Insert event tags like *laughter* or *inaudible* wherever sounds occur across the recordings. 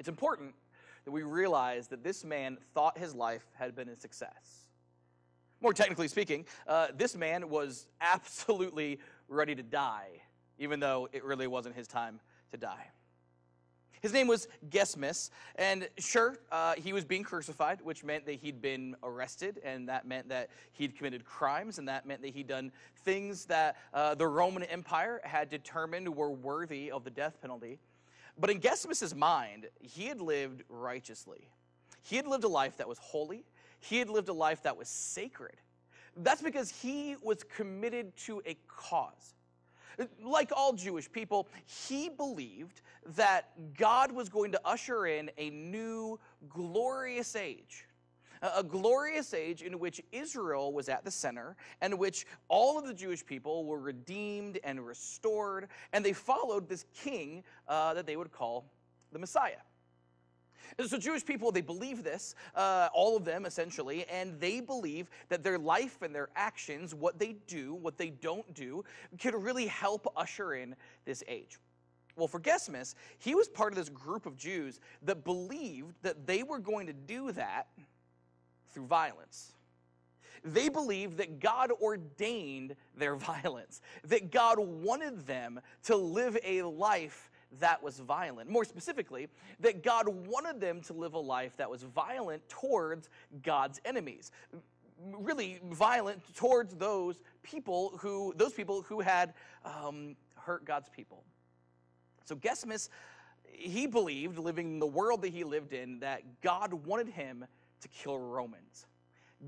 It's important that we realize that this man thought his life had been a success. More technically speaking, uh, this man was *laughs* absolutely ready to die, even though it really wasn't his time to die. His name was Gesmas, and sure, uh, he was being crucified, which meant that he'd been arrested, and that meant that he'd committed crimes, and that meant that he'd done things that uh, the Roman Empire had determined were worthy of the death penalty. But in Gesmas's mind, he had lived righteously. He had lived a life that was holy. He had lived a life that was sacred. That's because he was committed to a cause. Like all Jewish people, he believed that God was going to usher in a new glorious age. A glorious age in which Israel was at the center, and which all of the Jewish people were redeemed and restored, and they followed this king uh, that they would call the Messiah. So, Jewish people, they believe this, uh, all of them essentially, and they believe that their life and their actions, what they do, what they don't do, can really help usher in this age. Well, for Gesmas, he was part of this group of Jews that believed that they were going to do that through violence. They believed that God ordained their *laughs* violence, that God wanted them to live a life that was violent. More specifically, that God wanted them to live a life that was violent towards God's enemies. Really violent towards those people who, those people who had um, hurt God's people. So Gesmas, he believed, living in the world that he lived in, that God wanted him to kill Romans.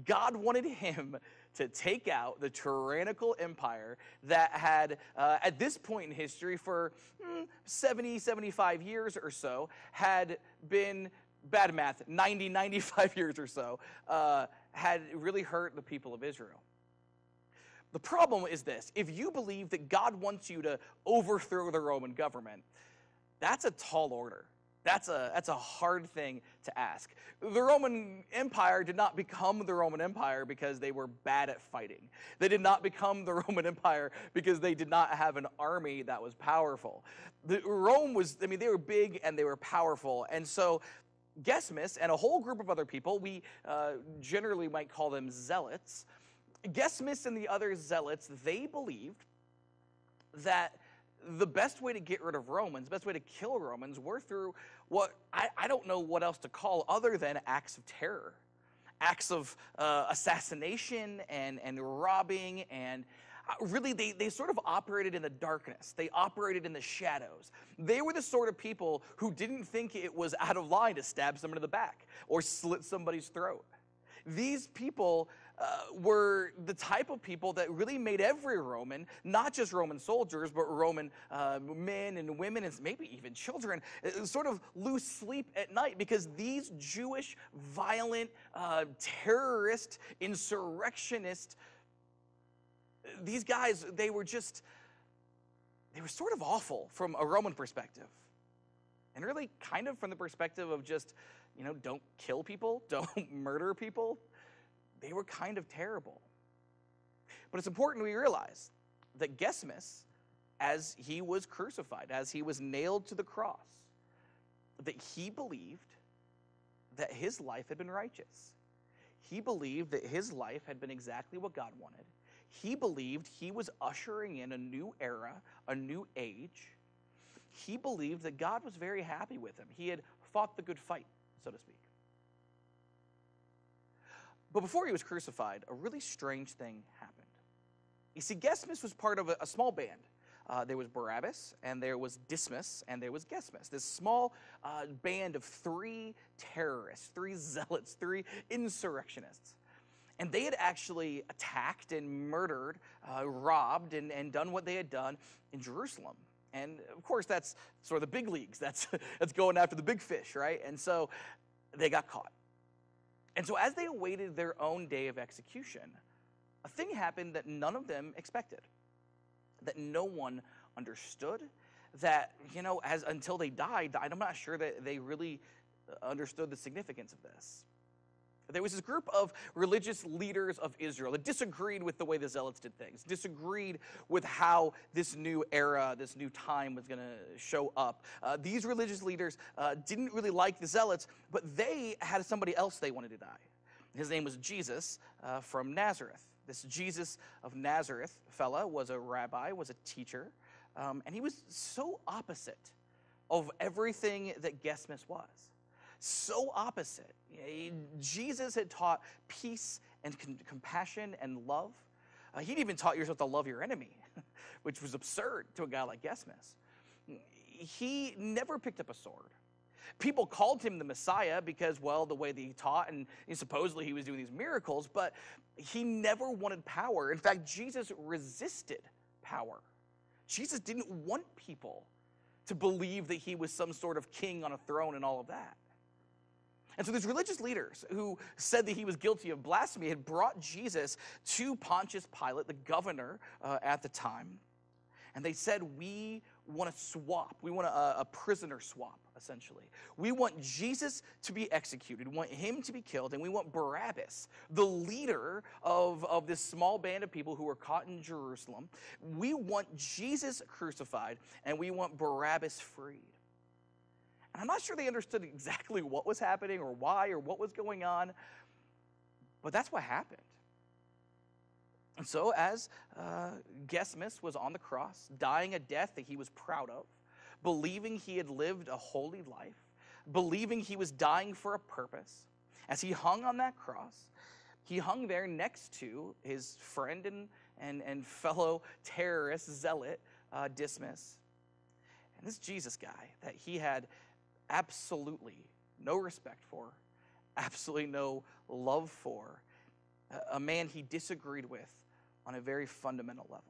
God wanted him to take out the tyrannical empire that had, uh, at this point in history, for mm, 70, 75 years or so, had been, bad math, 90, *laughs* 95 years or so, uh, had really hurt the people of Israel. The problem is this if you believe that God wants you to overthrow the Roman government, that's a tall order. That's a, that's a hard thing to ask. The Roman Empire did not become the Roman Empire because they were bad at fighting. They did not become the *laughs* Roman Empire because they did not have an army that was powerful. The, Rome was, I mean, they were big and they were powerful. And so Gesmas and a whole group of other people, we uh, generally might call them zealots, Gesmas and the other zealots, they believed that the best way to get rid of Romans, the best way to kill Romans, were through what I, I don't know what else to call other than acts of terror, acts of uh, assassination and, and robbing. And uh, really, they, they sort of operated in the darkness, they operated in the shadows. They were the sort of people who didn't think it was out of line to stab someone in the back or slit somebody's throat. These people uh, were the type of people that really made every Roman, not just Roman soldiers, but Roman uh, men and women and maybe even children, uh, sort of lose sleep at night because these Jewish, violent, uh, terrorist, insurrectionist, these guys, they were just, they were sort of awful from a Roman perspective. And really kind of from the perspective of just, you know, don't kill people, *laughs* don't murder people, they were kind of terrible. But it's important we realize that Gesmas, as he was crucified, as he was nailed to the cross, that he believed that his life had been righteous. He believed that his life had been exactly what God wanted. He believed he was ushering in a new era, a new age. He believed that God was very happy with him. He had fought the good fight, so to speak. But before he was crucified, a really strange thing happened. You see, Gesmas was part of a, a small band. Uh, there was Barabbas, and there was Dismas, and there was Gesmas. This small uh, band of three terrorists, three *laughs* zealots, three insurrectionists. And they had actually attacked and murdered, uh, robbed, and, and done what they had done in Jerusalem. And of course, that's sort of the big leagues. That's, *laughs* that's going after the big fish, right? And so they got caught. And so, as they awaited their own day of execution, a thing happened that none of them expected, that no one understood, that, you know, as until they died, I'm not sure that they really uh, understood the significance of this. There was this group of religious leaders of Israel that disagreed with the way the Zealots did things, disagreed with how this new era, this new time was going to show up. Uh, these religious leaders uh, didn't really like the Zealots, but they had somebody else they wanted to die. His name was Jesus uh, from Nazareth. This Jesus of Nazareth fella was a rabbi, was a teacher, um, and he was so opposite of everything that Gesmas was. So opposite. Jesus had taught peace and con- compassion and love. Uh, he'd even taught you supposed to love your enemy, *laughs* which was absurd to a guy like Gesmas. He never picked up a sword. People called him the Messiah because, well, the way that he taught, and supposedly he was doing these miracles, but he never wanted power. In fact, Jesus resisted power. Jesus didn't want people to believe that he was some sort of king on a throne and all of that. And so these religious leaders who said that he was guilty of blasphemy had brought Jesus to Pontius Pilate, the governor uh, at the time. And they said, We want to swap. We want a, a, prisoner swap, essentially. We want Jesus to be executed, we want him to be killed, and we want Barabbas, the leader of, of this small band of people who were caught in Jerusalem. We want Jesus crucified, and we want Barabbas freed. And I'm not sure they understood exactly what was happening or why or what was going on, but that's what happened. And so, as uh, was on the cross, dying a death that he was proud of, believing he had lived a holy life, believing he was dying for a purpose, as he hung on that cross, he hung there next to his friend and, and, and fellow terrorist zealot, uh, Dismas. And this Jesus guy that he had absolutely no respect for, absolutely no love for, a man he disagreed with on a very fundamental level.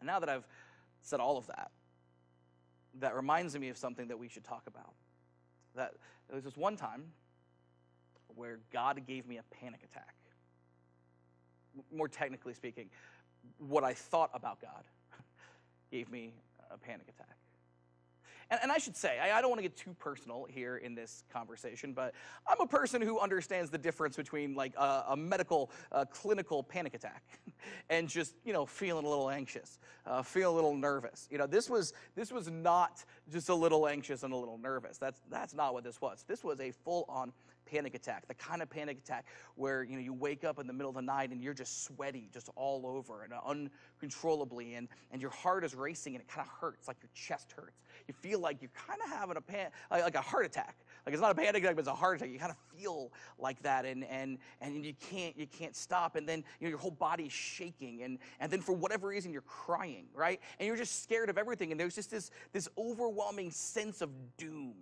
And now that I've said all of that, that reminds me of something that we should talk about. That there was this one time where God gave me a panic attack. More technically speaking, what I thought about God *laughs* gave me a panic attack. And, and I should say, I, I don't want to get too personal here in this conversation, but I'm a person who understands the difference between like a, a medical, clinical panic attack *laughs* and just, you know, feeling a little anxious, uh, feeling a little nervous. You know, this was, this was not just a little anxious and a little nervous. That's, that's not what this was. This was a full on panic attack, the kind of panic attack where you know you wake up in the middle of the night and you're just sweaty, just all over and uncontrollably, and, and your heart is racing and it kind of hurts, like your chest hurts. You feel like you're kind of having a pan, like a heart attack. Like it's not a panic attack, but it's a heart attack. You kind of feel like that, and and and you can't you can't stop, and then you know your whole body's shaking, and and then for whatever reason you're crying, right? And you're just scared of everything, and there's just this this overwhelming sense of doom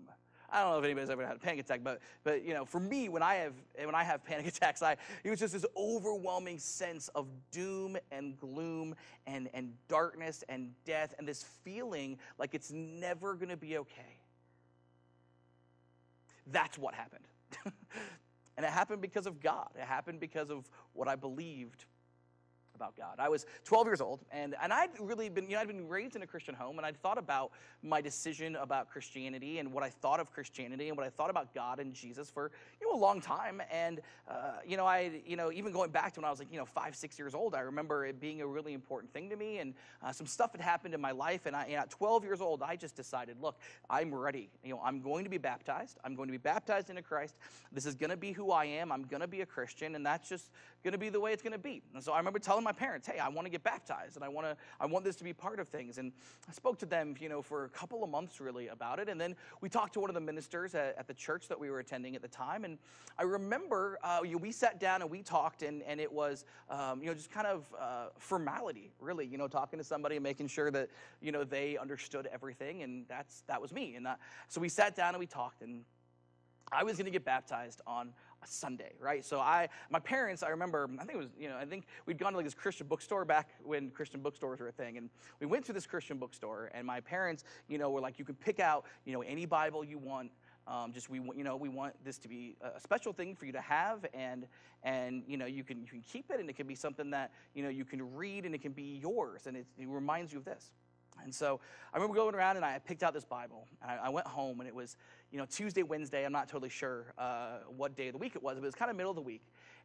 I don't know if anybody's ever had a panic attack, but but you know, for me, when I have when I have *laughs* panic attacks, I it was just this overwhelming sense of doom and gloom and and darkness and death and this feeling like it's never going to be okay. That's what happened. *laughs* and it happened because of God. It happened because of what I believed about God. I was 12 years old, and, and I'd really been, you know, I'd been raised in a Christian home, and I'd thought about my decision about Christianity and what I thought of Christianity and what I thought about God and Jesus for, you know, a long time. And, uh, you know, I, you know, even going back to when I was like, you know, five, six years old, I remember it being a really important thing to me, and uh, some stuff had happened in my life, and, I, and at 12 years old, I just decided, look, I'm ready. You know, I'm going to be baptized. I'm going to be baptized into Christ. This is going to be who I am. I'm going to be a Christian, and that's just going to be the way it's going to be. And so I remember telling my parents, hey, I want to get baptized and I want to I want this to be part of things. And I spoke to them, you know, for a couple of months really about it. And then we talked to one of the ministers at, at the church that we were attending at the time. And I remember uh, you know, we sat down and we talked and, and it was, um, you know, just kind of uh, formality really, you know, talking to somebody and making sure that, you know, they understood everything. And that's, that was me. And that, so we sat down and we talked and I was going to get baptized on Sunday, right? So I, my parents, I remember, I think it was, you know, I think we'd gone to like this Christian bookstore back when Christian bookstores were a thing, and we went to this Christian bookstore, and my parents, you know, were like, you can pick out, you know, any Bible you want. Um, just we, want, you know, we want this to be a special thing for you to have, and and you know, you can you can keep it, and it can be something that you know you can read, and it can be yours, and it, it reminds you of this. And so I remember going around and I picked out this Bible. And I, I went home and it was, you know, Tuesday, Wednesday. I'm not totally sure uh, what day of the week it was, but it was kind of middle of the week.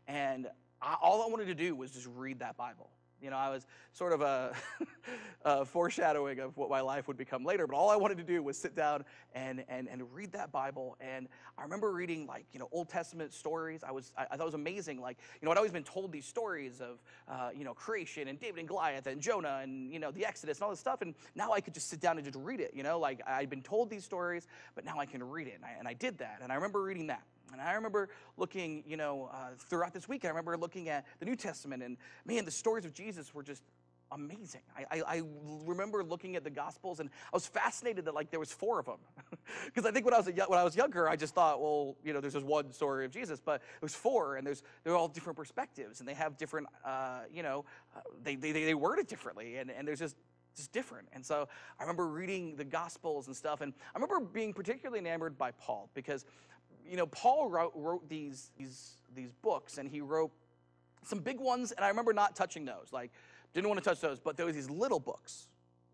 And I, all I wanted to do was just read that Bible. You know, I was sort of a, *laughs* a, foreshadowing of what my life would become later, but all I wanted to do was sit down and, and, and read that Bible. And I remember reading, like, you know, Old Testament stories. I, was, I, I thought it was amazing. Like, you know, I'd always been told these stories of, uh, you know, creation and David and Goliath and Jonah and, you know, the Exodus and all this stuff. And now I could just sit down and just read it, you know, like I'd been told these stories, but now I can read it. And I, and I did that. And I remember reading that. And I remember looking, you know, uh, throughout this week, I remember looking at the New Testament, and man, the stories of Jesus were just amazing. I, I, I remember looking at the Gospels, and I was fascinated that like there was four of them, *laughs* because I think when I was a, when I was younger, I just thought, well, you know, there's just one story of Jesus, but was four, and there's they're all different perspectives, and they have different, uh, you know, uh, they, they they word it differently, and and there's just just different. And so I remember reading the Gospels and stuff, and I remember being particularly enamored by Paul because you know, Paul wrote, wrote these, these, these books, and he wrote some big ones, and I remember not touching those. Like, didn't want to touch those, but there was these little books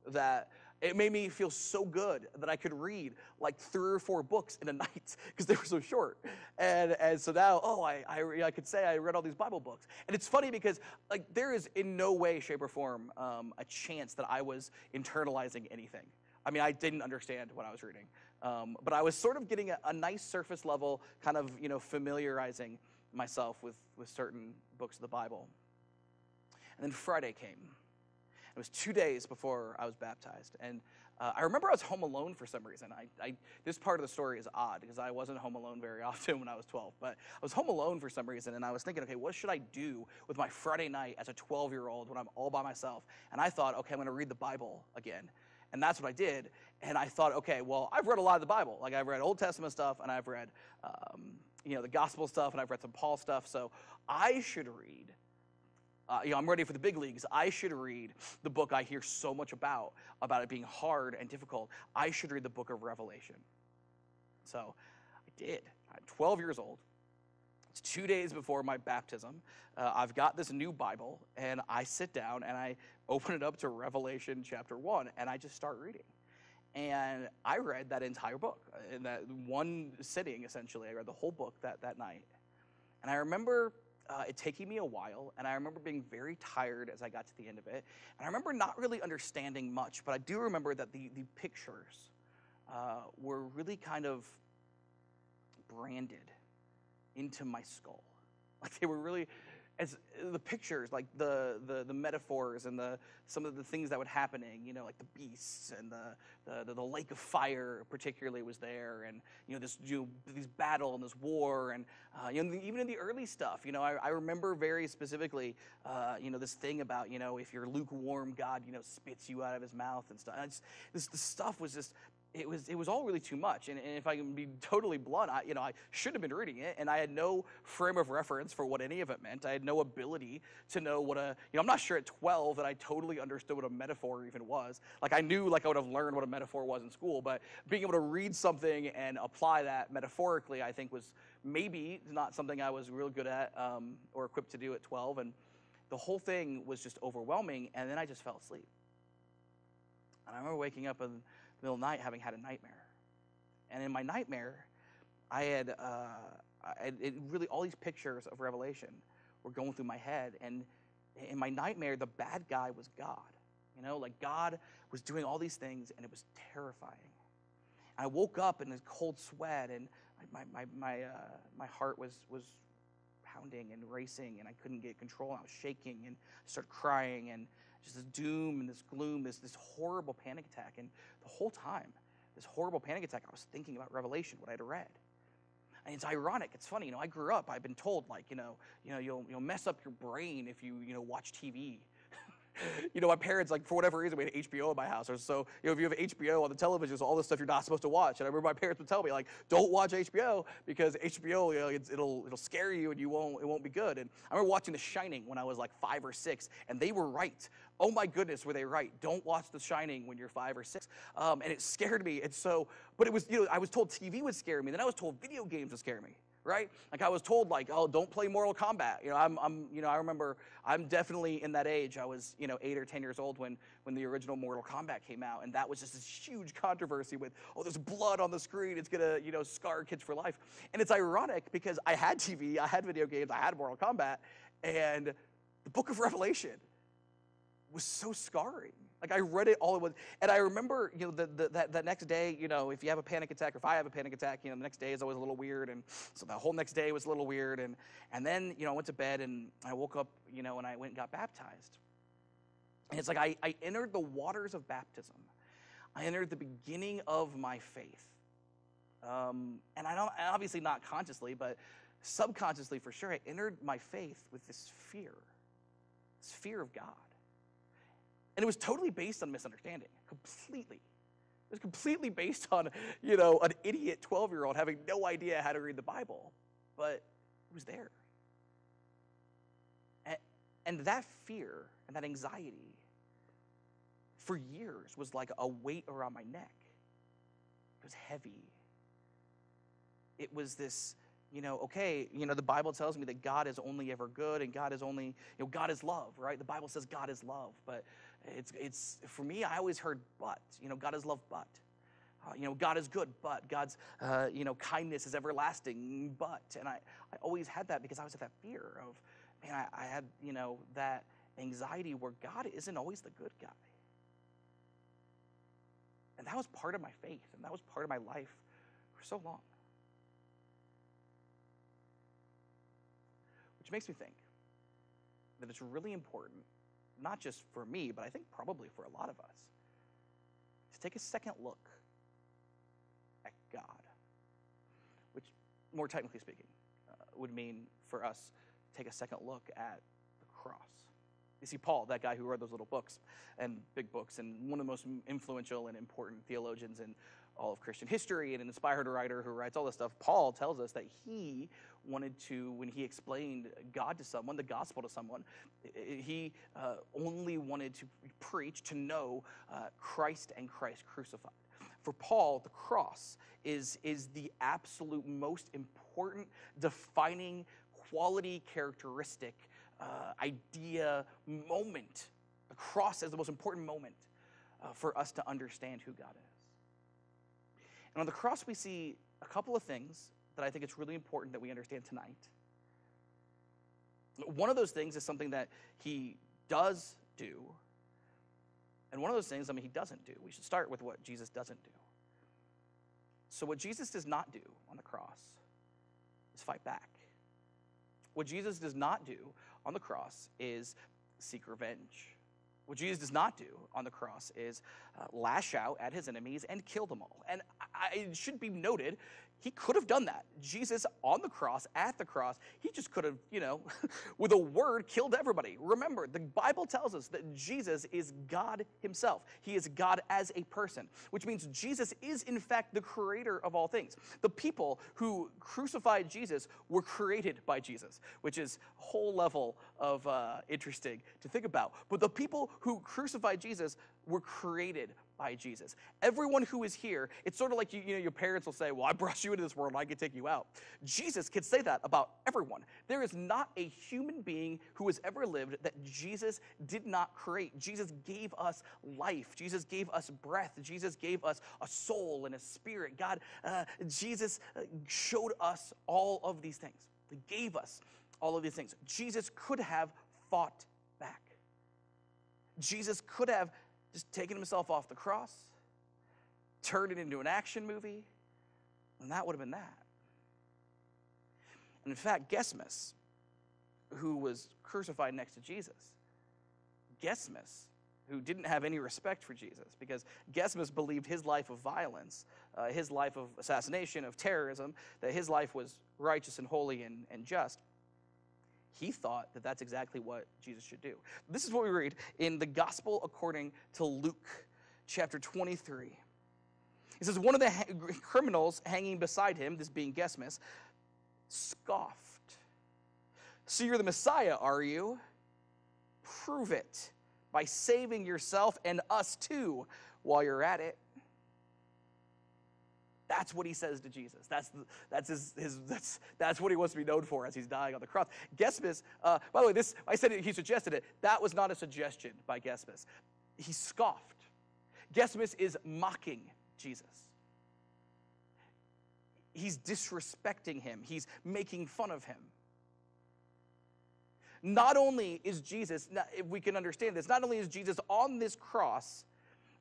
that it made me feel so good that I could read like three or four books in a *laughs* night because they were so short. And, and so now, oh, I, I, I, could say I read all these Bible books. And it's funny because like there is in no way, shape, or form um, a chance that I was internalizing anything. I mean, I didn't understand what I was reading. Um, but I was sort of getting a, a, nice surface level kind of, you know, familiarizing myself with, with certain books of the Bible. And then Friday came. It was two days before I was baptized. And uh, I remember I was home alone for some reason. I, I, this part of the story is odd because I wasn't home alone very *laughs* often when I was 12. But I was home alone for some reason, and I was thinking, okay, what should I do with my Friday night as a 12 year old when I'm all by myself? And I thought, okay, I'm going to read the Bible again. And that's what I did. And I thought, okay, well, I've read a lot of the Bible. Like I've read Old Testament stuff, and I've read, um, you know, the gospel stuff, and I've read some Paul stuff. So I should read. Uh, you know, I'm ready for the big leagues. I should read the book I hear so much about, about it being hard and difficult. I should read the book of Revelation. So I did. I'm 12 years old. It's two days before my baptism. Uh, I've got this new Bible, and I sit down and I open it up to Revelation chapter 1, and I just start reading. And I read that entire book in that one sitting, essentially. I read the whole book that, that night. And I remember uh, it taking me a while, and I remember being very tired as I got to the end of it. And I remember not really understanding much, but I do remember that the, the pictures uh, were really kind of branded into my skull. *laughs* Like they were really, as the pictures, like the, the, the metaphors and the, some of the things that were happening, you know, like the beasts and the, the, the, lake of fire particularly was there and, you know, this, you know, this battle and this war and, uh, you know, even in the early stuff, you know, I, I remember very specifically, uh, you know, this thing about, you know, if you're lukewarm, God, you know, spits you out of his mouth and stuff. And just, this, the stuff was just it was it was all really too much. And, and, if I can be totally blunt, I, you know, I should have been reading it, and I had no frame of reference for what any of it meant. I had no ability to know what a you know. I'm not sure at 12 that I totally understood what a metaphor even was. Like I knew like I would have learned what a metaphor was in school, but being able to read something and apply that metaphorically, I think was maybe not something I was real good at um, or equipped to do at 12. And the whole thing was just overwhelming, and then I just fell asleep. And I remember waking up and middle of the night having had a nightmare. And in my nightmare, I had, uh, I, it really, all these pictures of Revelation were going through my head. And in my nightmare, the bad guy was God. You know, like God was doing all these things, and it was terrifying. And I woke up in a cold sweat, and my, my, my, uh, my heart was, was pounding and racing, and I couldn't get control. I was shaking and started crying. And just this doom and this gloom, this, this horrible panic attack. And the whole time, this horrible panic attack, I was thinking about Revelation, what I'd read. And it's ironic. It's funny. You know, I grew up. I've been told like, you know, you know, you'll you'll mess up your brain if you you know watch TV you know, my parents, like, for whatever reason, we had HBO in my house. Or so, you know, if you have HBO on the television, so all this stuff you're not supposed to watch. And I remember my parents would tell me, like, don't watch HBO because HBO, you know, it'll, it'll scare you and you won't, it won't be good. And I remember watching The Shining when I was like five or six, and they were right. Oh my goodness, were they right? Don't watch The Shining when you're five or six. Um, and it scared me. And so, but it was, you know, I was told TV would scare me. Then I was told video games would scare me. Right? Like I was told, like, oh, don't play Mortal Kombat. You know, I'm, I'm, you know, I remember I'm definitely in that age. I was, you know, eight or ten years old when when the original Mortal Kombat came out, and that was just this huge controversy with, oh, there's blood on the screen. It's gonna, you know, scar kids for life. And it's ironic because I had TV, I had video games, I had Mortal Kombat, and the Book of Revelation was so scarring. Like I read it all at once, and I remember, you know, the, the, that, that next day, you know, if you have a panic attack, or if I have a panic attack, you know, the next day is always a little weird, and so the whole next day was a little weird, and and then, you know, I went to bed, and I woke up, you know, and I went and got baptized, and it's like I, I entered the waters of baptism, I entered the beginning of my faith, um, and I don't, obviously not consciously, but subconsciously for sure, I entered my faith with this fear, this fear of God. And it was totally based on misunderstanding, completely. It was completely based on, you know, an idiot 12 year old having no idea how to read the Bible, but it was there. And, and that fear and that anxiety for years was like a weight around my neck. It was heavy. It was this you know, okay, you know, the Bible tells me that God is only ever good and God is only, you know, God is love, right? The Bible says God is love, but it's, it's for me, I always heard but, you know, God is love, but. Uh, you know, God is good, but God's, uh, you know, kindness is everlasting, but. And I, I always had that because I was at that fear of, man, I, I had, you know, that anxiety where God isn't always the good guy. And that was part of my faith, and that was part of my life for so long. Which makes me think that it's really important, not just for me, but I think probably for a lot of us, to take a second look at God. Which, more technically speaking, uh, would mean for us take a second look at the cross. You see, Paul, that guy who wrote those little books and big books, and one of the most influential and important theologians in all of Christian history and an inspired writer who writes all this stuff, Paul tells us that he wanted to, when he explained God to someone, the gospel to someone, he uh, only wanted to preach, to know uh, Christ and Christ crucified. For Paul, the cross is, is the absolute most important defining quality, characteristic, uh, idea, moment. The cross is the most important moment uh, for us to understand who God is. And on the cross, we see a couple of things that I think it's really important that we understand tonight. One of those things is something that he does do, and one of those things, I mean, he doesn't do. We should start with what Jesus doesn't do. So, what Jesus does not do on the cross is fight back. What Jesus does not do on the cross is seek revenge. What Jesus does not do on the cross is uh, lash out at his enemies and kill them all. And I, it should be noted, he could have done that. Jesus on the cross, at the cross, he just could have, you know, *laughs* with a word killed everybody. Remember, the Bible tells us that Jesus is God himself. He is God as a person, which means Jesus is, in fact, the creator of all things. The people who crucified Jesus were created by Jesus, which is a whole level of uh, interesting to think about. But the people who crucified Jesus were created by Jesus. Everyone who is here, it's sort of like you, you know, your parents will say, Well, I brought you into this world and I can take you out. Jesus could say that about everyone. There is not a human being who has ever lived that Jesus did not create. Jesus gave us life, Jesus gave us breath, Jesus gave us a soul and a spirit. God, uh, Jesus uh, showed us all of these things. He gave us all of these things. Jesus could have fought back. Jesus could have just taken himself off the cross, turned it into an action movie, and that would have been that. And in fact, Gesmas, who was crucified next to Jesus, Gesmas, who didn't have any respect for Jesus, because Gesmas believed his life of violence, uh, his life of assassination, of terrorism, that his life was righteous and holy and, and just he thought that that's exactly what Jesus should do. This is what we read in the Gospel according to Luke, chapter 23. It says, One of the ha- criminals hanging beside him, this being Gesmas, scoffed. So you're the Messiah, are you? Prove it by saving yourself and us too while you're at it. That's what he says to Jesus. That's, that's, his, his, that's, that's what he wants to be known for as he's dying on the cross. Gesmas, uh, by the way, this, I said it, he suggested it. That was not a suggestion by Gesmas. He scoffed. Gesmas is mocking Jesus. He's disrespecting him, he's making fun of him. Not only is Jesus, if we can understand this, not only is Jesus on this cross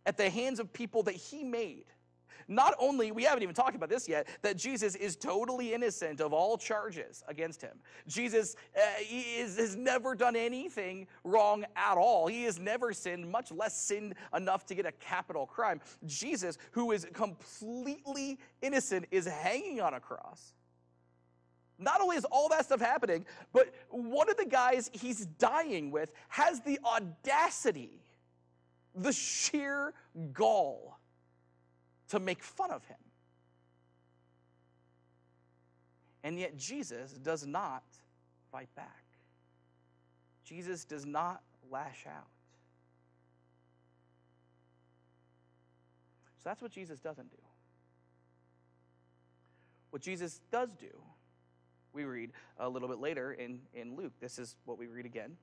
at the hands of people that he made, not only, we haven't even talked about this yet, that Jesus is totally innocent of all charges against him. Jesus uh, is, has never done anything wrong at all. He has never sinned, much less sinned enough to get a capital crime. Jesus, who is completely innocent, is hanging on a cross. Not only is all that stuff happening, but one of the guys he's dying with has the audacity, the sheer gall to make fun of him. And yet, Jesus does not fight back. Jesus does not lash out. So that's what Jesus doesn't do. What Jesus does do, we read a little bit later in, in Luke. This is what we read again.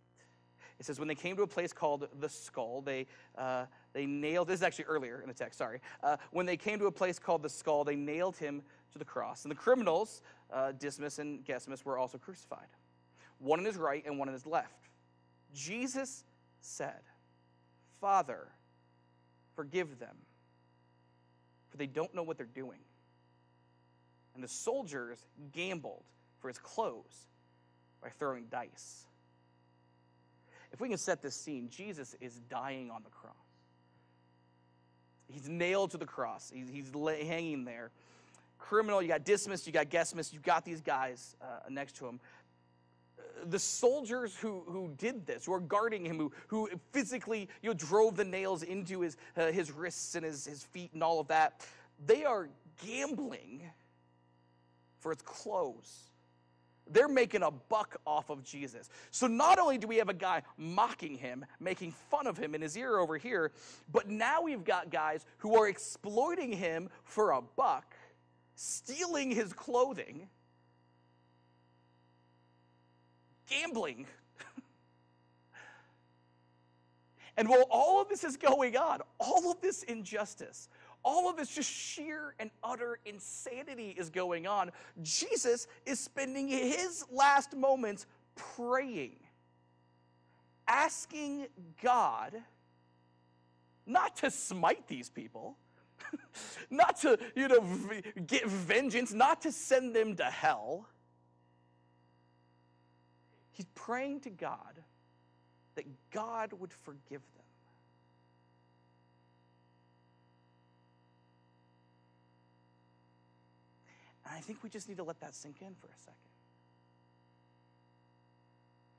It says, when they came to a place called the skull, they, uh, they nailed, this is actually earlier in the text, sorry. Uh, when they came to a place called the skull, they nailed him to the cross. And the criminals, uh, Dismas and Gesmas, were also crucified, one on his right and one on his left. Jesus said, Father, forgive them, for they don't know what they're doing. And the soldiers gambled for his clothes by throwing dice. If we can set this scene, Jesus is dying on the cross. He's nailed to the cross. He's, he's hanging there. Criminal, you got Dismas, you got Gesmas, you got these guys uh, next to him. The soldiers who, who did this, who are guarding him, who, who physically you know, drove the nails into his, uh, his wrists and his, his feet and all of that, they are gambling for his clothes. They're making a buck off of Jesus. So not only do we have a guy mocking him, making fun of him in his ear over here, but now we've got guys who are exploiting him for a buck, stealing his clothing, gambling. *laughs* and while all of this is going on, all of this injustice, all of this just sheer and utter insanity is going on. Jesus is spending his last moments praying, asking God not to smite these people, *laughs* not to, you know, get vengeance, not to send them to hell. He's praying to God that God would forgive them. And I think we just need to let that sink in for a second.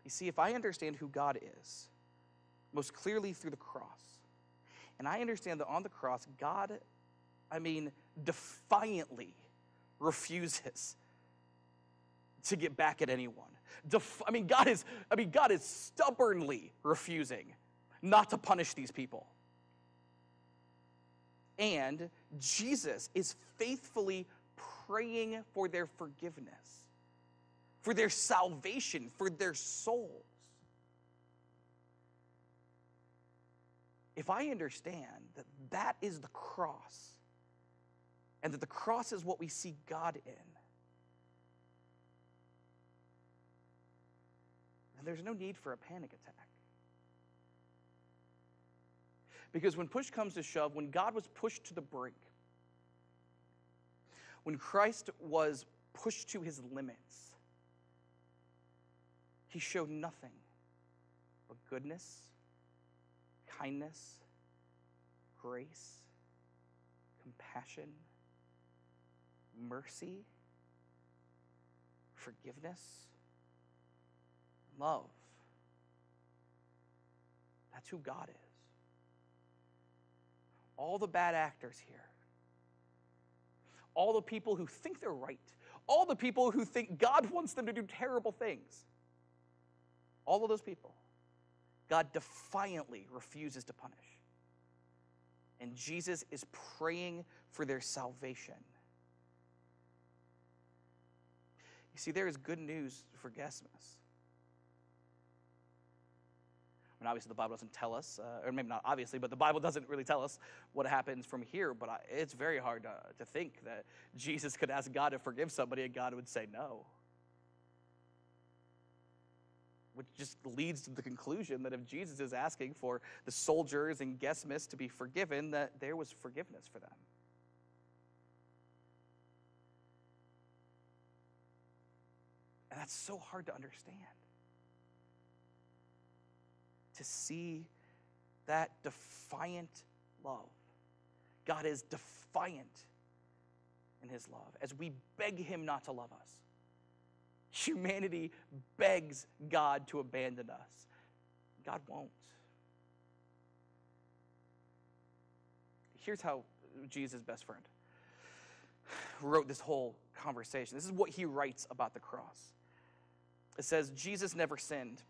You see, if I understand who God is, most clearly through the cross, and I understand that on the cross, God, I mean, defiantly refuses to get back at anyone. Def- I mean, God is, I mean, God is stubbornly refusing not to punish these people. And Jesus is faithfully praying for their forgiveness, for their salvation, for their souls. If I understand that that is the cross, and that the cross is what we see God in, then there's no need for a panic attack. Because when push comes to shove, when God was pushed to the brink, when Christ was pushed to his limits, he showed nothing but goodness, kindness, grace, compassion, mercy, forgiveness, love. That's who God is. All the bad actors here all the people who think they're right, all the people who think God wants them to do terrible things. All of those people, God defiantly refuses to punish. And Jesus is praying for their salvation. You see, there is good news for Gesmas. I mean, obviously, the Bible doesn't tell us, uh, or maybe not obviously, but the Bible *laughs* doesn't really tell us what happens from here. But I, it's very hard to, to think that *laughs* Jesus could ask God to forgive somebody and God would say no. Which just leads to the conclusion that if Jesus is asking for the soldiers and Gesmas to be forgiven, that there was forgiveness for them. And that's so hard to understand to see that defiant love. God is defiant in his love as we beg him not to love us. Humanity begs God to abandon us. God won't. Here's how Jesus' best friend wrote this whole conversation. This is what he writes about the cross. It says, Jesus never sinned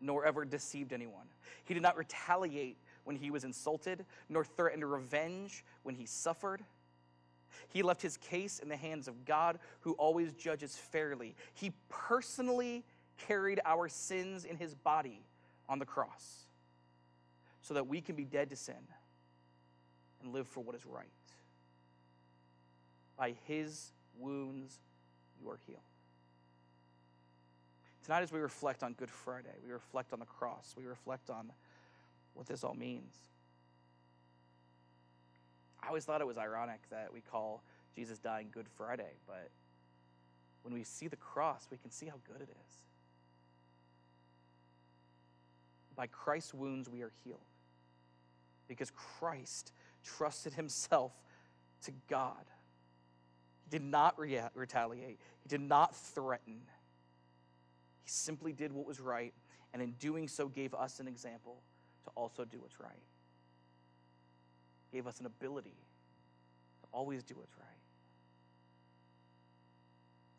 nor ever deceived anyone. He did not retaliate when he was insulted, nor threatened revenge when he suffered. He left his case in the hands of God, who always judges fairly. He personally carried our sins in his body on the cross so that we can be dead to sin and live for what is right. By his wounds, you are healed. Tonight, as we reflect on Good Friday, we reflect on the cross, we reflect on what this all means. I always thought it was ironic that we call Jesus dying Good Friday, but when we see the cross, we can see how good it is. By Christ's wounds, we are healed because Christ trusted himself to God. He did not re- retaliate, he did not threaten. He simply did what was right, and in doing so, gave us an example to also do what's right. Gave us an ability to always do what's right.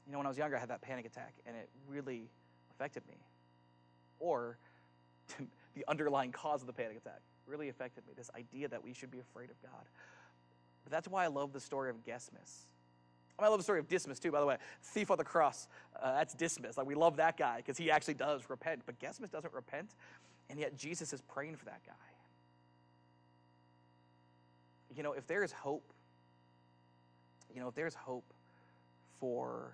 You know, when I was younger, I had that panic attack, and it really affected me. Or *laughs* the underlying cause of the panic attack really affected me this idea that we should be afraid of God. But that's why I love the story of Gesmas. I love the story of Dismas too, by the way. Thief on the cross, uh, that's Dismas. Like we love that guy because he actually does repent, but Gesmas doesn't repent, and yet Jesus is praying for that guy. You know, if there is hope, you know, if there's hope for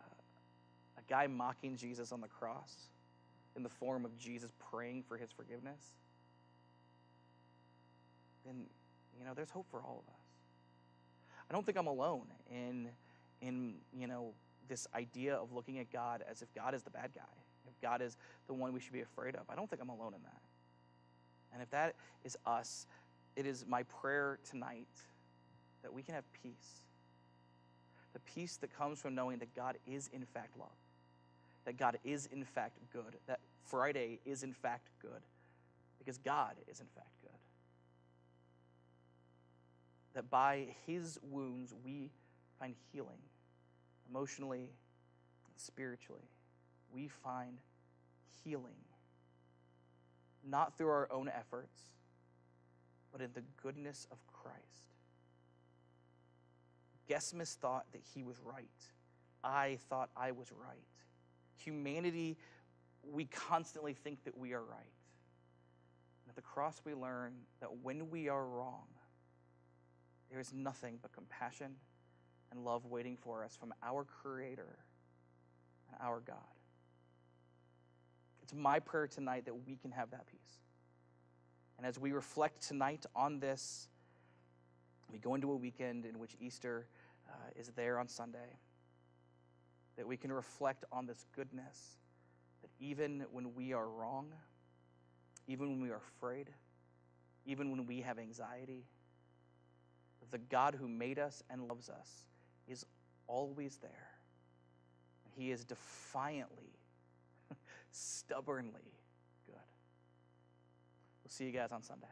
uh, a guy mocking Jesus on the cross in the form of Jesus praying for his forgiveness, then, you know, there's hope for all of us. I don't think I'm alone in, in you know, this idea of looking at God as if God is the bad guy, if God is the one we should be afraid of. I don't think I'm alone in that. And if that is us, it is my prayer tonight that we can have peace. The peace that comes from knowing that God is in fact love, that God is in fact good, that Friday is in fact good, because God is in fact that by his wounds we find healing emotionally and spiritually. We find healing not through our own efforts, but in the goodness of Christ. Gesmas thought that he was right. I thought I was right. Humanity, we constantly think that we are right. And at the cross, we learn that when we are wrong, there is nothing but compassion and love waiting for us from our Creator and our God. It's my prayer tonight that we can have that peace. And as we reflect tonight on this, we go into a weekend in which Easter uh, is there on Sunday, that we can reflect on this goodness, that even when we are wrong, even when we are afraid, even when we have anxiety, the God who made us and loves us is always there. He is defiantly, *laughs* stubbornly good. We'll see you guys on Sunday.